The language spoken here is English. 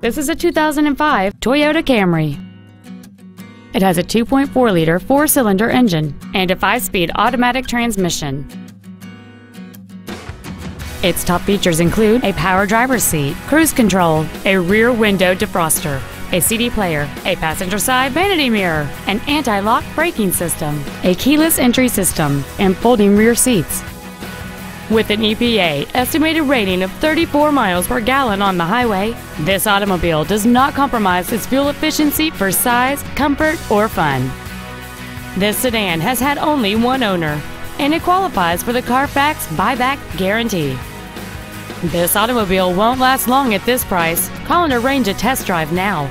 This is a 2005 Toyota Camry. It has a 2.4 liter four cylinder engine and a 5 speed automatic transmission. Its top features include a power driver's seat, cruise control, a rear window defroster, a CD player, a passenger side vanity mirror, an anti lock braking system, a keyless entry system, and folding rear seats. With an EPA estimated rating of 34 miles per gallon on the highway, this automobile does not compromise its fuel efficiency for size, comfort, or fun. This sedan has had only one owner, and it qualifies for the Carfax buyback guarantee. This automobile won't last long at this price. Call and arrange a test drive now.